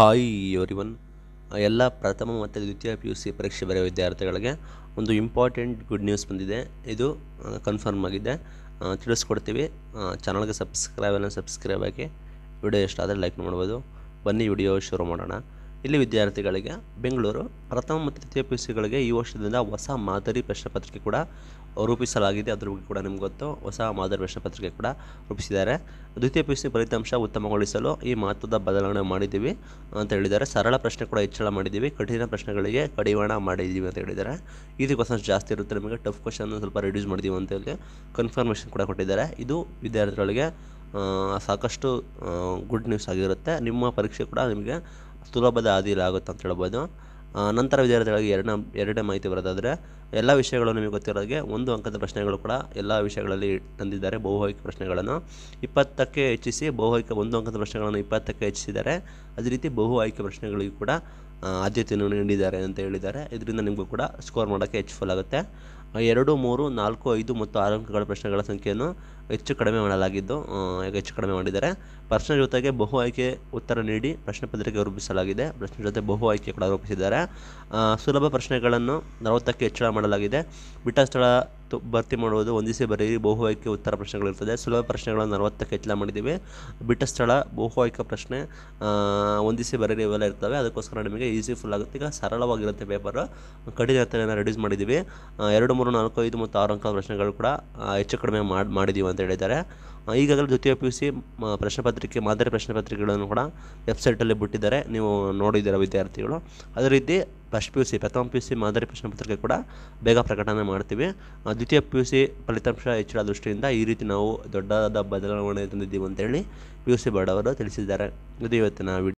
Hi everyone ಎಲ್ಲ ಪ್ರಥಮ ಮತ್ತು ದ್ವಿತೀಯ ಪಿ ಯು ಸಿ ಪರೀಕ್ಷೆ ಬರೆಯುವ ವಿದ್ಯಾರ್ಥಿಗಳಿಗೆ ಒಂದು ಇಂಪಾರ್ಟೆಂಟ್ ಗುಡ್ ನ್ಯೂಸ್ ಬಂದಿದೆ. ಇದು ಕನ್ಫರ್ಮ್ ಆಗಿದೆ. ತಿಳಿಸ್ಕೊಡ್ತೀವಿ. ಚಾನಲ್ಗೆ ಸಬ್ಸ್ಕ್ರೈಬನ್ನು ಸಬ್ಸ್ಕ್ರೈಬ್ ಆಗಿ ವಿಡಿಯೋ ಇಷ್ಟ ಆದರೆ ಲೈಕ್ ಮಾಡ್ಬೋದು. ಬನ್ನಿ ವಿಡಿಯೋ ಶುರು ಮಾಡೋಣ. ಇಲ್ಲಿ ವಿದ್ಯಾರ್ಥಿಗಳಿಗೆ ಬೆಂಗಳೂರು ಪ್ರಥಮ ಮತ್ತು ದ್ವಿತೀಯ ಪಿ ಯು ಸಿಗಳಿಗೆ ಈ ವರ್ಷದಿಂದ ಹೊಸ ಮಾದರಿ ಪ್ರಶ್ನೆ ಪತ್ರಿಕೆ ಕೂಡ ರೂಪಿಸಲಾಗಿದೆ. ಅದ್ರ ಬಗ್ಗೆ ಕೂಡ ನಿಮ್ಗೆ ಗೊತ್ತು. ಹೊಸ ಮಾದರಿ ಪ್ರಶ್ನೆ ಪತ್ರಿಕೆ ಕೂಡ ರೂಪಿಸಿದ್ದಾರೆ. ದ್ವಿತೀಯ ಪಿ ಯು ಸಿ ಫಲಿತಾಂಶ ಉತ್ತಮಗೊಳಿಸಲು ಈ ಮಹತ್ವದ ಬದಲಾವಣೆ ಮಾಡಿದ್ದೀವಿ ಅಂತ ಹೇಳಿದ್ದಾರೆ. ಸರಳ ಪ್ರಶ್ನೆ ಕೂಡ ಹೆಚ್ಚಳ ಮಾಡಿದ್ದೀವಿ. ಕಠಿಣ ಪ್ರಶ್ನೆಗಳಿಗೆ ಕಡಿವಾಣ ಮಾಡಿದ್ದೀವಿ ಅಂತ ಹೇಳಿದ್ದಾರೆ. ಇದು ಕ್ವಶನ್ಸ್ ಜಾಸ್ತಿ ಇರುತ್ತೆ ನಿಮಗೆ. ಟಫ್ ಕ್ವಶನ್ ಸ್ವಲ್ಪ ರಿಡ್ಯೂಸ್ ಮಾಡಿದ್ದೀವಿ ಅಂತ ಹೇಳಿ ಕನ್ಫರ್ಮೇಷನ್ ಕೂಡ ಕೊಟ್ಟಿದ್ದಾರೆ. ಇದು ವಿದ್ಯಾರ್ಥಿಗಳಿಗೆ ಸಾಕಷ್ಟು ಗುಡ್ ನ್ಯೂಸ್ ಆಗಿರುತ್ತೆ. ನಿಮ್ಮ ಪರೀಕ್ಷೆ ಕೂಡ ನಿಮಗೆ ಸುಲಭದ ಹಾದಿಯಲ್ಲಿ ಆಗುತ್ತೆ ಅಂತ ಹೇಳ್ಬೋದು. ನಂತರ ವಿದ್ಯಾರ್ಥಿಗಳಿಗೆ ಎರಡನೇ ಎರಡನೇ ಮಾಹಿತಿ ಬರೋದಾದರೆ ಎಲ್ಲ ವಿಷಯಗಳು ನಿಮಗೆ ಗೊತ್ತಿರೋದಾಗೆ ಒಂದು ಅಂಕದ ಪ್ರಶ್ನೆಗಳು ಕೂಡ ಎಲ್ಲ ವಿಷಯಗಳಲ್ಲಿ ತಂದಿದ್ದಾರೆ ಬಹು ಆಯ್ಕೆ ಪ್ರಶ್ನೆಗಳನ್ನು. ಇಪ್ಪತ್ತಕ್ಕೆ ಹೆಚ್ಚಿಸಿ ಬಹು ಆಯ್ಕೆ ಒಂದು ಅಂಕದ ಪ್ರಶ್ನೆಗಳನ್ನು ಇಪ್ಪತ್ತಕ್ಕೆ ಹೆಚ್ಚಿಸಿದ್ದಾರೆ ಅದೇ ರೀತಿ ಬಹು ಆಯ್ಕೆ ಪ್ರಶ್ನೆಗಳಿಗೂ ಕೂಡ ಆದ್ಯತೆಯನ್ನು ನೀಡಿದ್ದಾರೆ ಅಂತ ಹೇಳಿದ್ದಾರೆ. ಇದರಿಂದ ನಿಮಗೂ ಕೂಡ ಸ್ಕೋರ್ ಮಾಡೋಕ್ಕೆ ಹೆಚ್ಫುಲ್ ಆಗುತ್ತೆ. ಎರಡು, ಮೂರು, ನಾಲ್ಕು, ಐದು ಮತ್ತು ಆರು ಅಂಕಗಳ ಪ್ರಶ್ನೆಗಳ ಸಂಖ್ಯೆಯನ್ನು ಹೆಚ್ಚು ಕಡಿಮೆ ಮಾಡಲಾಗಿದ್ದು ಈಗ ಹೆಚ್ಚು ಕಡಿಮೆ ಮಾಡಿದ್ದಾರೆ. ಪ್ರಶ್ನೆ ಜೊತೆಗೆ ಬಹು ಆಯ್ಕೆ ಉತ್ತರ ನೀಡಿ ಪ್ರಶ್ನೆ ಪತ್ರಿಕೆ ರೂಪಿಸಲಾಗಿದೆ. ಪ್ರಶ್ನೆ ಜೊತೆ ಬಹು ಆಯ್ಕೆ ಕೂಡ ರೂಪಿಸಿದ್ದಾರೆ. ಸುಲಭ ಪ್ರಶ್ನೆಗಳನ್ನು ನಲವತ್ತಕ್ಕೆ ಹೆಚ್ಚಳ ಮಾಡಲಾಗಿದೆ. ಬಿಟ್ಟ ಸ್ಥಳ ಭರ್ತಿ ಮಾಡುವುದು ಒಂದಿಸಿ ಬರೀ ಬಹು ಆಯ್ಕೆ ಉತ್ತರ ಪ್ರಶ್ನೆಗಳಿರ್ತದೆ ಸುಲಭ ಪ್ರಶ್ನೆಗಳನ್ನು ನಲವತ್ತಕ್ಕೆ ಹೆಚ್ಚಳ ಮಾಡಿದ್ದೀವಿ. ಬಿಟ್ಟ ಸ್ಥಳ, ಬಹು ಆಯ್ಕೆ ಪ್ರಶ್ನೆ ಒಂದಿಸಿ ಬರೀ ಇವೆಲ್ಲ ಇರ್ತವೆ. ಅದಕ್ಕೋಸ್ಕರ ನಿಮಗೆ ಈಸಿ ಫುಲ್ ಆಗುತ್ತೆ. ಈಗ ಸರಳವಾಗಿರುತ್ತೆ ಪೇಪರು. ಕಠಿಣತೆಯನ್ನು ರೆಡ್ಯೂಸ್ ಮಾಡಿದ್ದೀವಿ. ಎರಡು, ಮೂರು, ನಾಲ್ಕು, ಐದು ಮತ್ತು ಆರು ಅಂಕ ಪ್ರಶ್ನೆಗಳು ಕೂಡ ಹೆಚ್ಚು ಕಡಿಮೆ ಮಾಡಿ, ಮಾಡಿದ್ದೀವಿ ಅಂತ ಹೇಳಿದ್ದಾರೆ. ಆ, ಈಗಾಗಲೇ ದ್ವಿತೀಯ ಪಿ ಯು ಸಿ ಪ್ರಶ್ನೆ ಪತ್ರಿಕೆ ಮಾದರಿ ಪ್ರಶ್ನೆ ಪತ್ರಿಕೆಗಳನ್ನು ಕೂಡ ವೆಬ್ಸೈಟಲ್ಲಿ ಬಿಟ್ಟಿದ್ದಾರೆ. ನೀವು ನೋಡಿದ್ದೀರ ವಿದ್ಯಾರ್ಥಿಗಳು. ಅದೇ ರೀತಿ ಫಸ್ಟ್ ಪಿ ಯು ಸಿ ಪ್ರಥಮ ಪಿ ಯು ಸಿ ಮಾದರಿ ಪ್ರಶ್ನೆ ಪತ್ರಿಕೆ ಕೂಡ ಬೇಗ ಪ್ರಕಟಣೆ ಮಾಡ್ತೀವಿ. ದ್ವಿತೀಯ ಪಿ ಯು ಸಿ ಫಲಿತಾಂಶ ಹೆಚ್ಚಳ ದೃಷ್ಟಿಯಿಂದ ಈ ರೀತಿ ನಾವು ದೊಡ್ಡದಾದ ಬದಲಾವಣೆ ತಂದಿದ್ದೀವಿ ಅಂತೇಳಿ ಪಿ ಯು ಸಿ ಬೋರ್ಡ್ ಅವರು ತಿಳಿಸಿದ್ದಾರೆ. ಇದು ಇವತ್ತಿನ ವಿಡಿಯೋ.